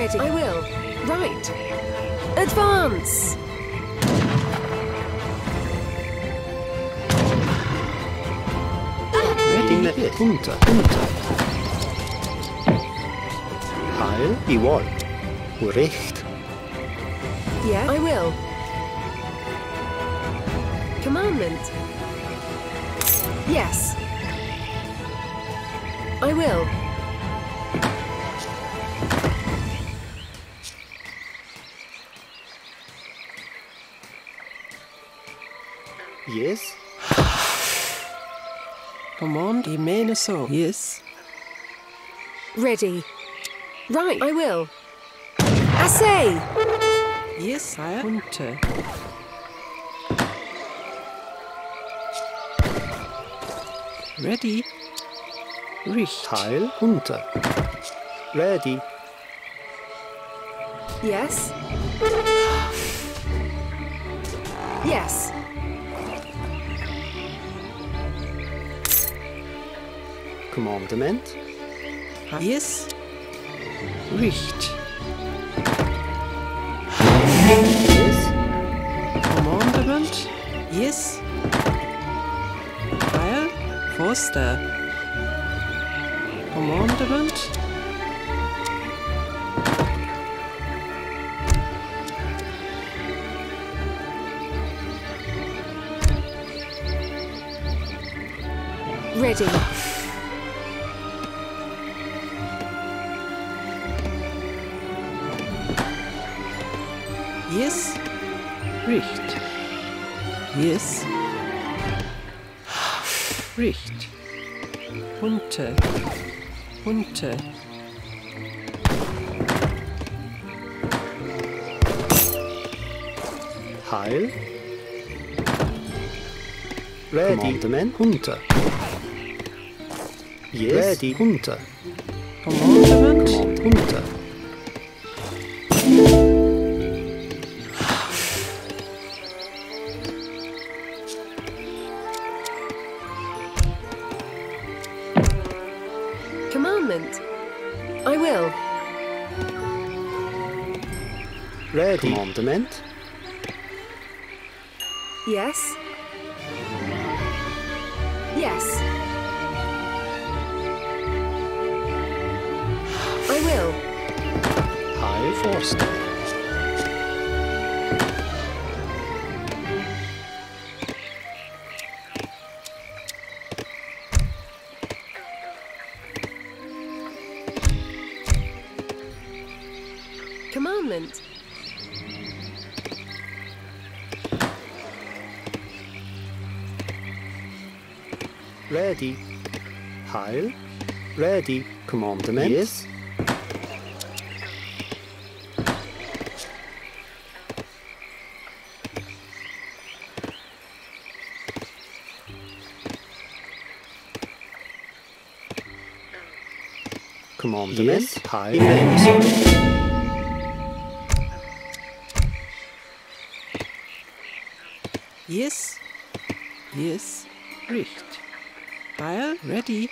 Ready. I will. Right. Advance. Ready. Punta. Punta. Heil. Igual. Recht. Yeah, I will. Commandment. Yes. I will. Yes. Command, ich meine so. Yes. Ready. Right, I will. Assay. Yes, sire. Punte. Ready. Richt. Heil. Punta. Ready. Yes. Yes. Commandement. Yes. Richt. Yes. Commandment. Yes. Heil. Foster. Commandment. Ready. Punte. Heil. Ready. Commandement. Punta. Yes. Ready. Punta. Commandment. Command. Punta. Yes. Ready. Heil. Ready. Commandement. Yes. Commandement. Yes. Heil. Yes. Yes. Richt. Heil. Ready.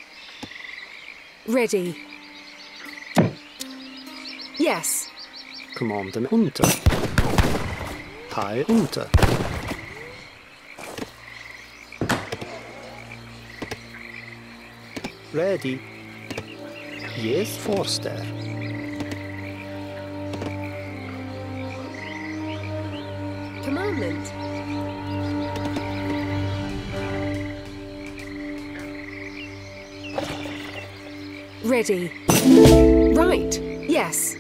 Ready. Yes. Commandement. Unter. Heil. Er unter. Ready. Yes, Forster. Commandment. Ready. Right. Yes.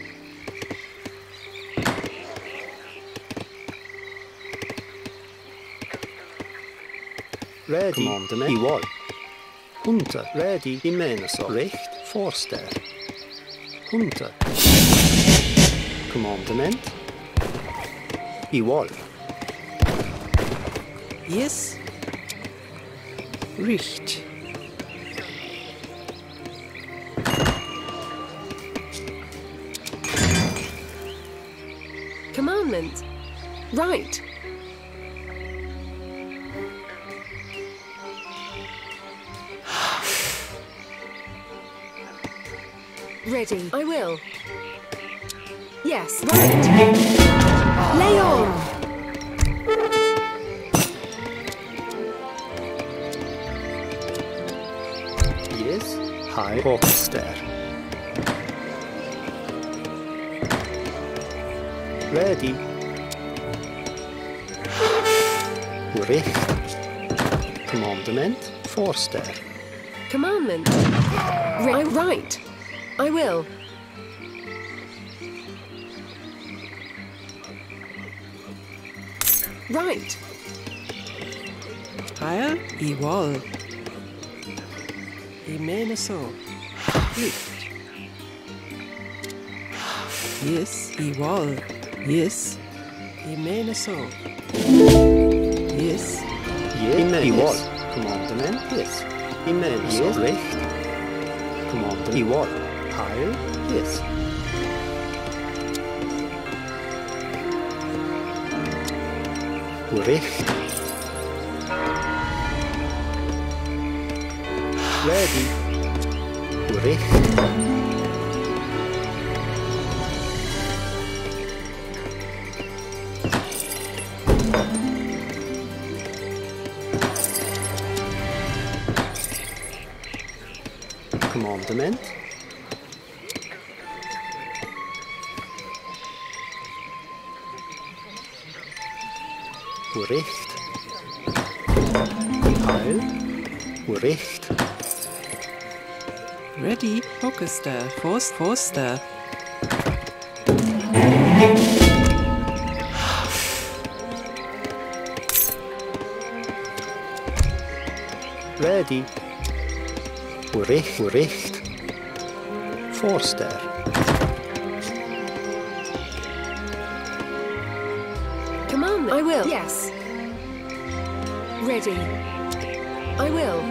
Ready. Commandement. Igual. Unter. Ready. I menar så. Recht. Forster. Unter. Commandement. Igual. Yes. Richt. Right. Ready. I will. Yes, right. Lay on. Yes. High orchester. Ready. Recht. Commandement. Forster. Commandment. Ri- right. I will. Right. Heil, igual. Ich meine so. Nicht. Yes, igual. Yes. Ich meine so. Yes. Yes. Igual. Commandement. Yes. Amen. Yes. Recht. Commandement. Igual. Heil. Yes. Recht. Ready. Recht. Commandement. Recht. Heil. Recht. Ready, Orchester, Forst, Forster. Ready. Recht. Recht. Forster. Commandment. I will. Yes. Ready. I will.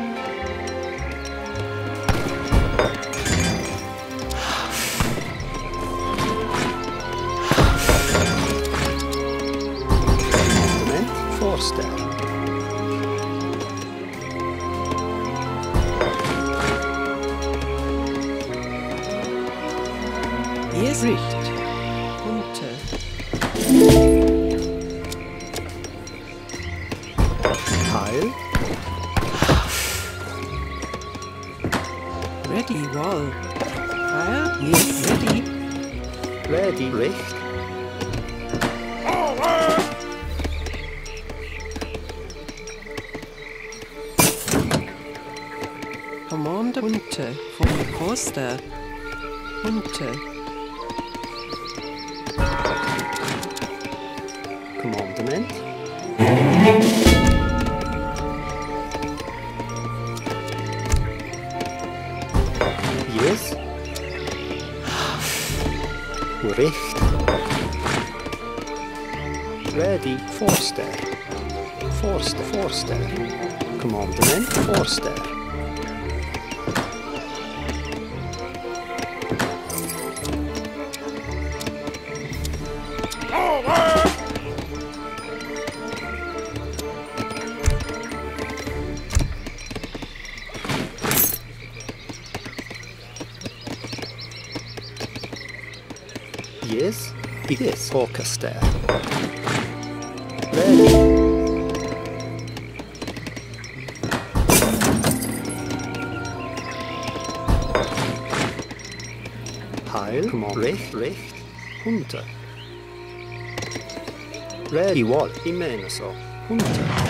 Commandement. Forster. Yes, Richt. Unter. Heil. Ready, wall. Heil, yes, ready. Ready. Recht. Commander Unter, von Forster. Unter. Recht. Ready. Forster. Forster. Forster. Commandement. Forster. Yes. Orchester. Ready. Heil. Come on. Recht. Recht. Hunter. Ready. Wall. Ich. Hunter.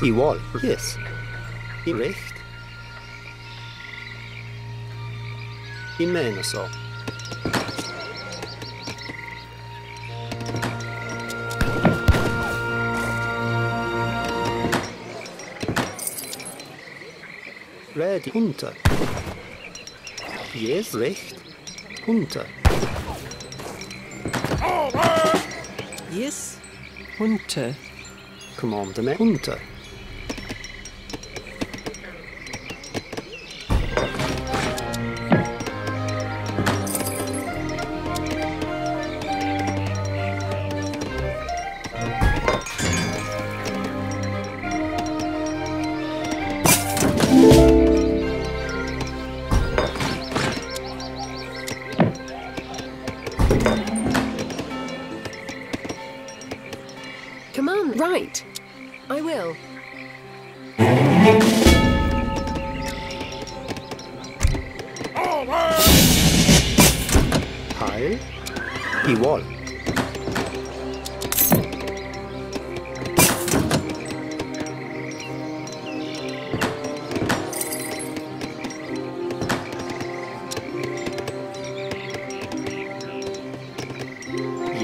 Heil. Yes. I wall. Yes. I recht. Ich meine so. Ready. Hunter. Yes. Recht. Hunter. Yes. Unter. Commandement. Hunter.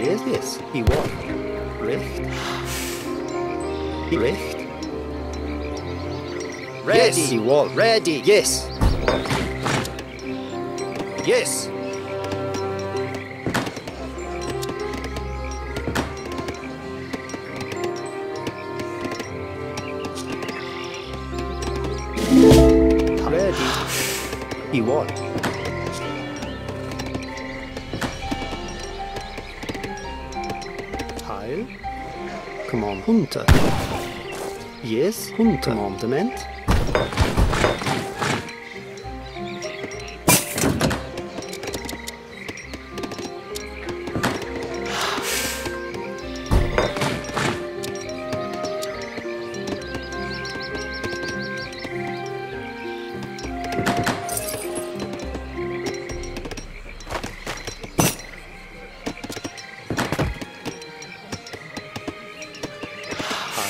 Yes, yes, igual. Recht. Recht. Ready. Yes, igual. Ready. Yes. Yes. Ready. Igual. Heil. Command Hunter. Yes, Hunter. Commandement.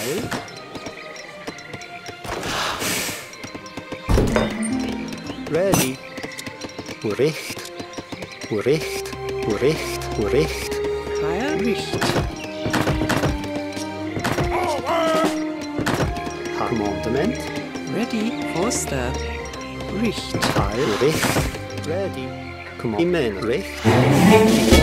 Heil. Ready. Recht. Recht. Recht. Recht. Heil. Richt. Commandement. Ready. Foster. Richt. Heil. Recht. Ready. Command. Amen. Recht.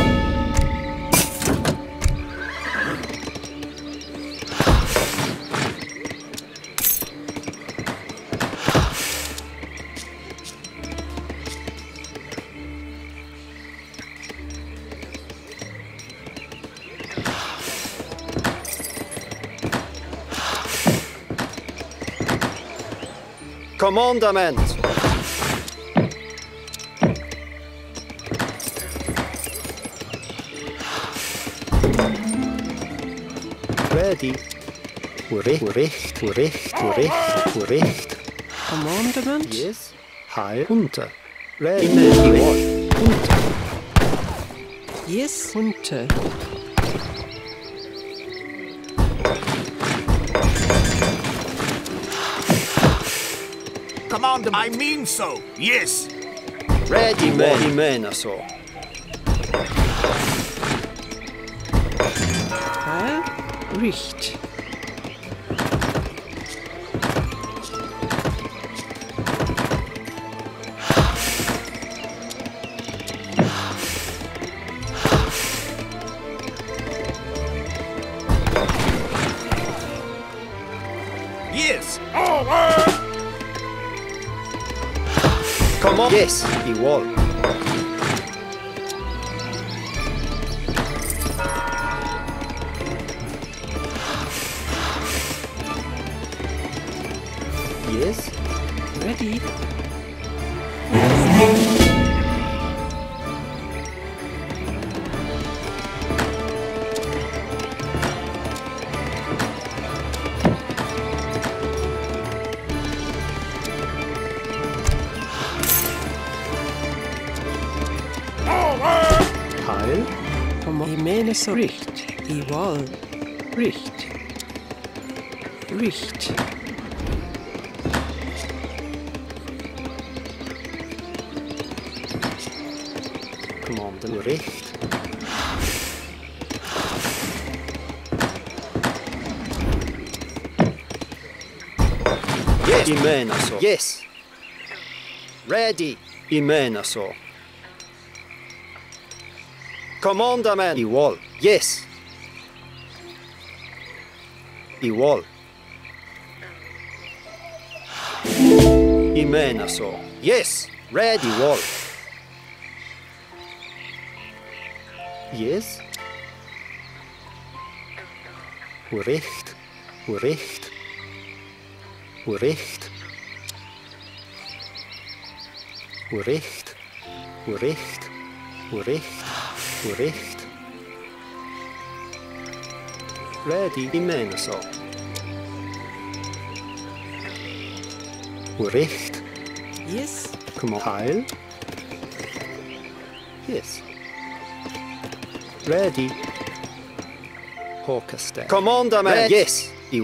Commandament. Ready. Recht. Recht. Recht. Recht. Recht. Commandment. Yes. Heil. Hunter. Ready. Amen. Hunter. Yes. Hunter. Commander, I mean so. Yes. Ready. Amen. Amen. Amen. Alltså. Heil. Richt. Yes. he Yes. Kom I menar så richt. I val. Richt. Richt. Recht. Yes. Amen. Alltså. Yes. Ready. Amen. Alltså. Commandament. Igual. Yes. Igual. Amen. Alltså. Yes. Ready. Igual. Yes. Recht. Recht. Recht. Recht. Recht. Recht. Recht. Ready. Imena so. Recht. Yes. Come on. Heil. Yes. Ready. Håkaste. Commandament. Ready. Yes. I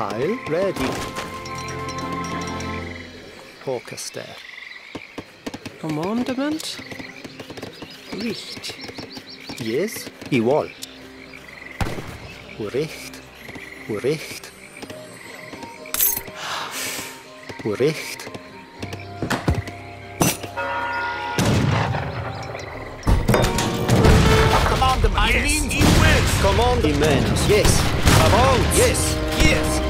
wall. Higher. Yes. Heil. Ready. Håkaste. Commandment. Richt. Yes. I wall. Recht. Recht. Recht. Commandment. I Yes. mean he wills. Command. Imenas. Yes. Come on. Yes. Yes.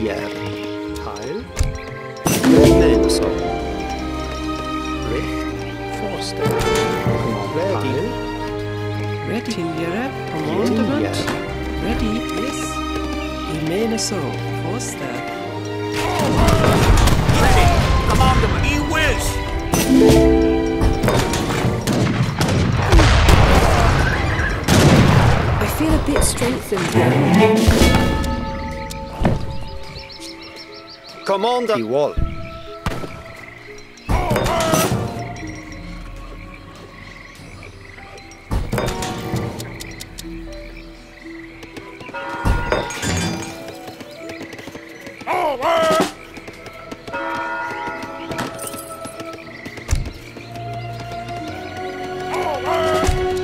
Tilgjerde. Heil. Imena så. Recht. Voorster. Command. Ready. Tiljare. Commandment. Ready. Yes. Imene so. Foster. Ready. Commandment. He wills. I feel a bit strengthened here. Command. I wall.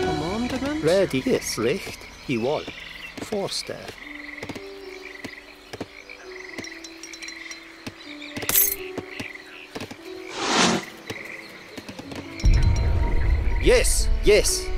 Commandment. Ready. Yes. Recht. I wall. Voorster. Yes. Yes.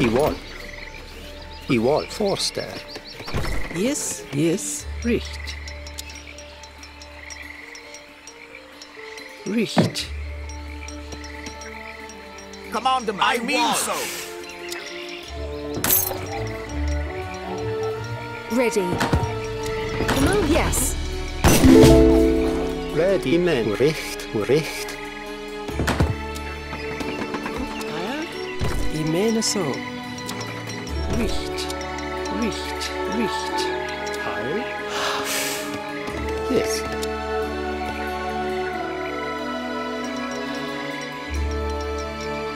Heil. I wall. I wall. Voorster. Yes. Yes. Richt. Richt. Commandment. I mean so. Ready. Command. Yes. Ready. Amen. Recht. Recht. Heil. Imene so. Richt. Richt. Richt. Heil. Yes.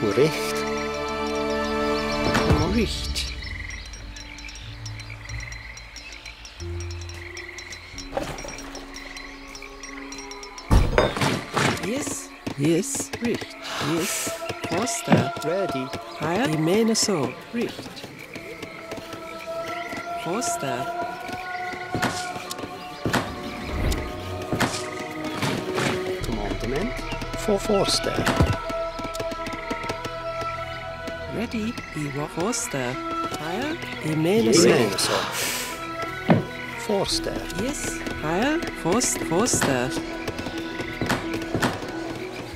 Oh, Recht. Oh, Richt. Yes. Yes, Richt. Yes, Forster. Ready. Higher. Ich meine so. Richt. Forster. Commandement. For Forster. Ready. Ich war Forster. Higher. Ich I so. mene så. Forster. Yes. Higher. Forst. Forster.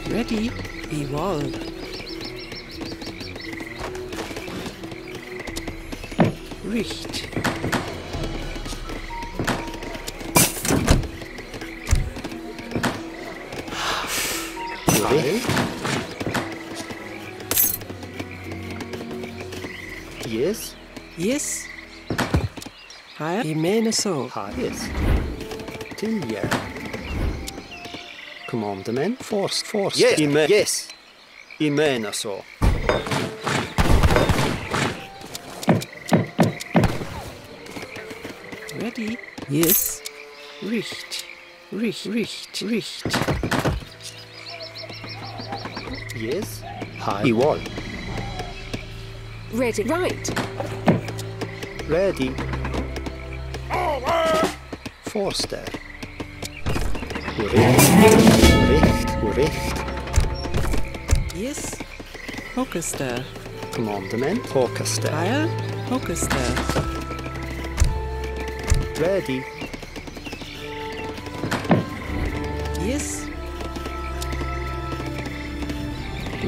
Ready. Ich wall. Richt. Yes. Yes. Higher. Ich meine so. Yes. Tilje. Commandement. Forst. Forster. Yes. I me- Yes. I mene så. Ready? Yes. Richt. Richt. Richt. Richt. Yes. Hi. I wall. Ready. Right. Ready. Forster. Richt. Richt. Richt. Yes. Hockester. Commandement. Orchester. Higher. Hockester. Ready. Yes.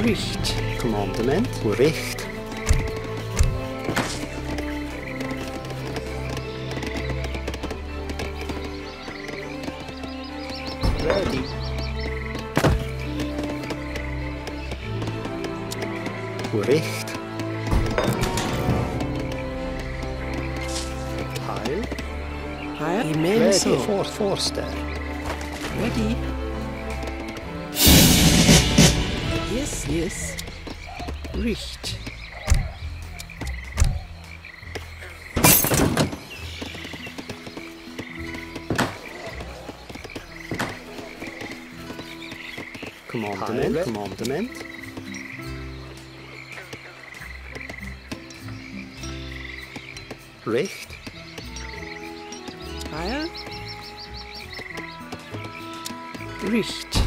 Richt. Commandement. Richt. Forster. Ready? Yes, yes. Richt. Commandement. Commandement. Richt. Richt.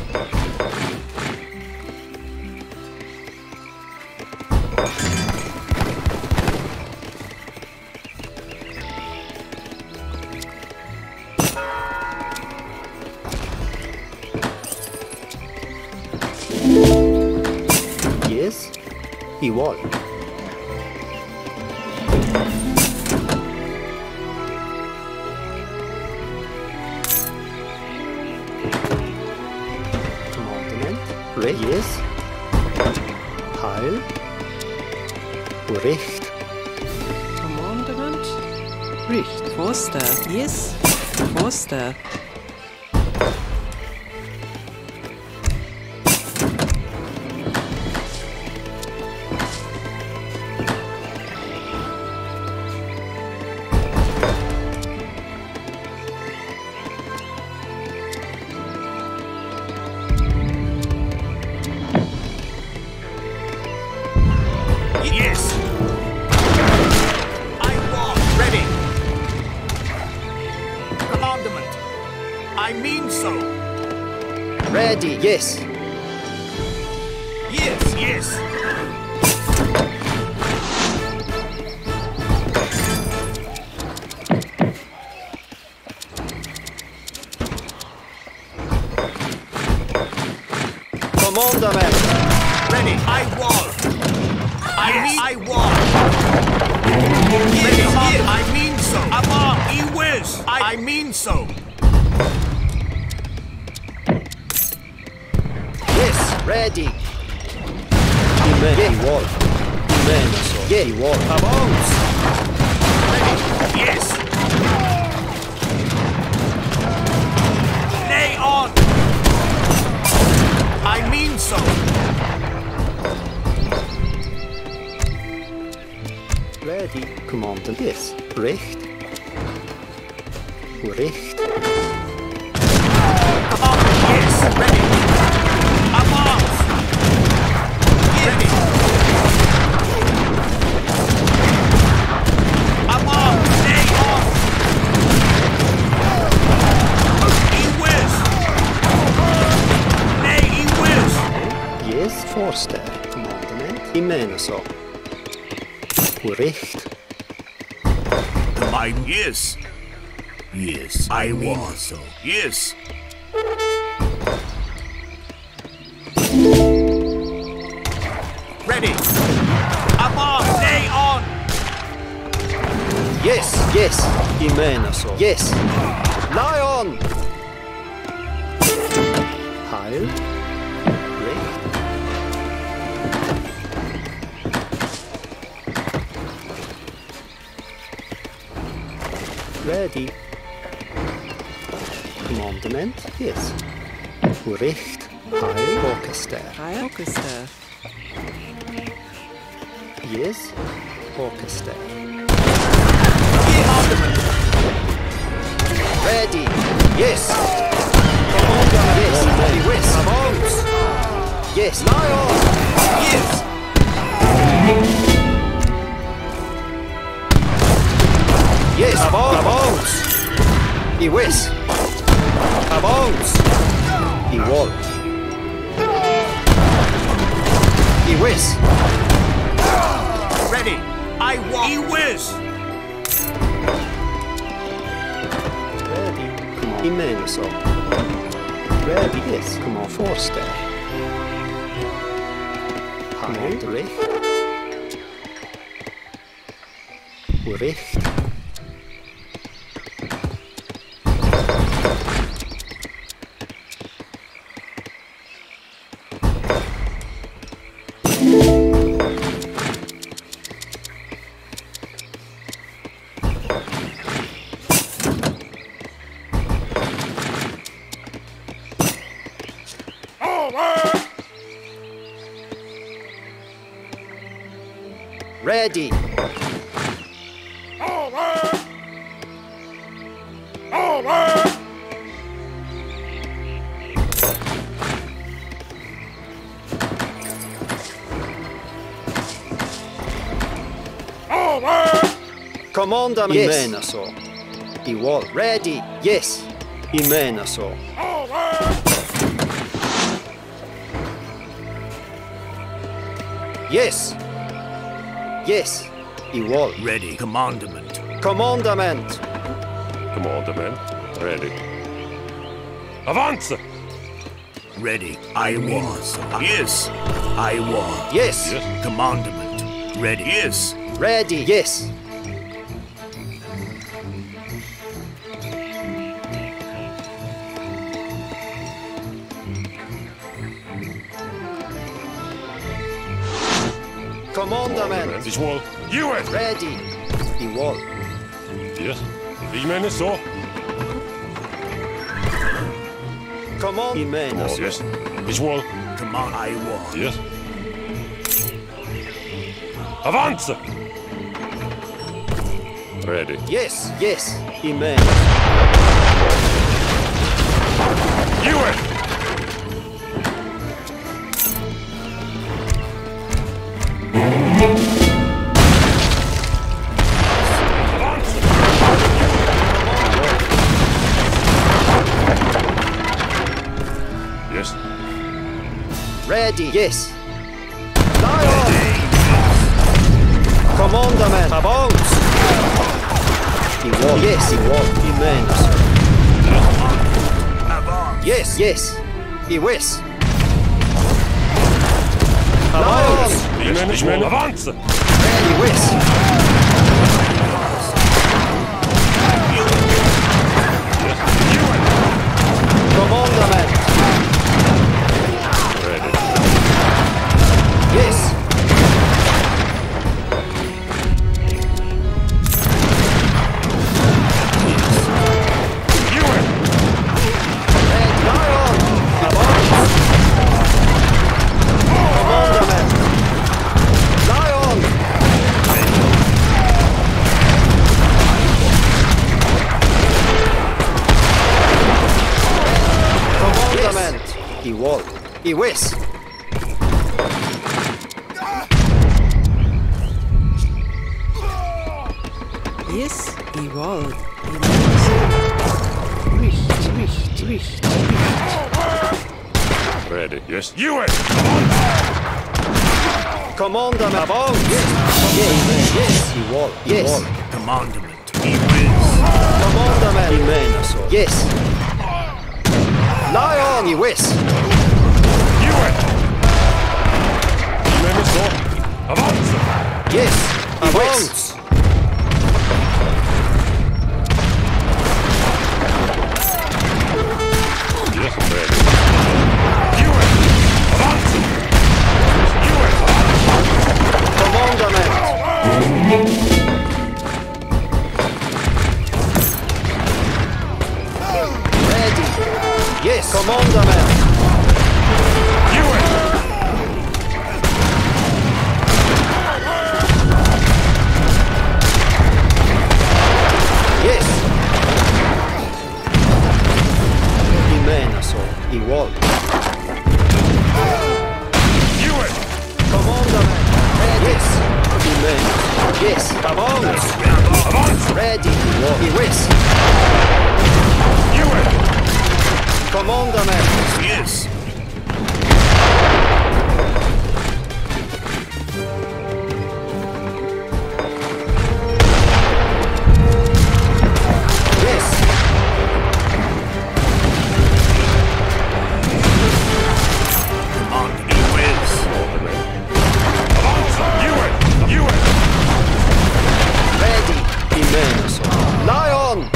Yes. Igual. Commandement. Heil. Richt. Commandment. Richt. Forster. Yes. Forster. Ready. Yes. Yes, yes. Commandament. Ready. I was. I mean I was. Yes, yes. I mean so. Ama, he whiz. I, I mean so. Yes. Ready. Amen. Yes. Igual. Amen. Så. Yes. Igual. Avance. Ready. Yes. Lay on. I mean so. Ready. Commandement. Yes. Richt. Richt. Yes. Ready. Ama. Commandement. I mener så. Recht. I yes. Yes, I mean so. Yes. Ready. Up on, stay on. Yes, yes, I mener så. yes. Lie on. Heil. Ready. Commandement. Yes. Recht. Heil. Orchester. Orchester. Yes. Orchester. Ready. Yes. Yes. He whist. Yes. Lie on. Yes. Yes. Avance. He whist. Avance. I wall. He whist. Ready. I want. He whiz. Ready. Come on. I mener så. Ready. Yes. Come on. Forster. Heil. Recht. Recht. Ready. Commandament. I Yes. mener så. I wall. Ready. Yes. I mener så. Yes. Yes. I wall. Ready. Commandment. Commandament. Commandement. Ready. Avance! Ready. I was. Yes. I was. Yes. Yes. Commandment. Ready. Yes. Ready. Yes. Commandament. This wall. You it! Ready. I wall. Yes. Vi menar så. Command. I mener så. Yes. This wall. Command. I was. Yes. Avanza! Ready. Yes. Yes. You it! Yes. Ready. Yes. Yes. I wall. I mener Yes. Yes. I whist. Avance. Vi menar ich meine Avanza! He whiz. Yes, he rolled. He rolled. Twist, twist, twist, twist. Ready. Yes, you it! Commander, above! Yes, yes, yes, he wall. Yes. Commandment. He wins. Commandment. He Yes. Lie on, he whiz. avanza! Avanza! Yes! Avanza! Yes, baby.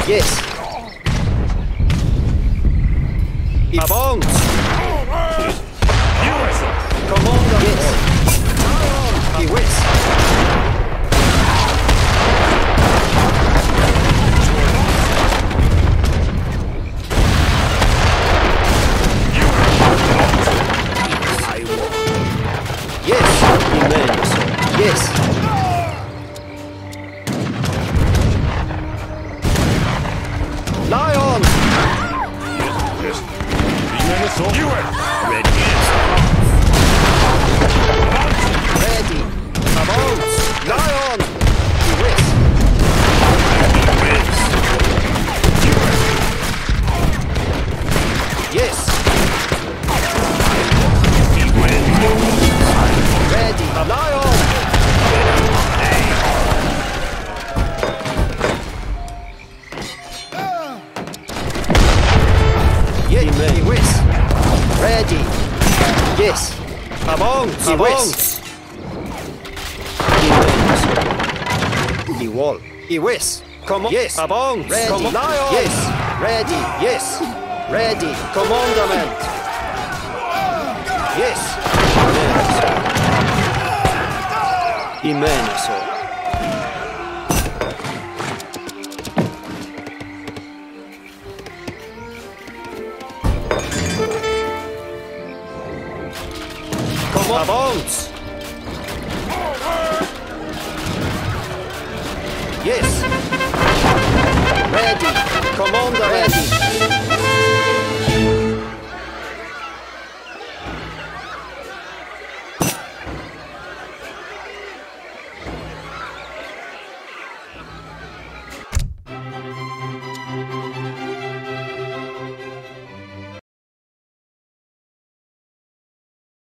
Yes. It's... Ready. Yes. Among. The among. West. The wall. The west. Come on. Yes. Among. Ready. Come on. Lion. Yes. Ready. Yes. Ready. Commandment. Yes. Immense. already.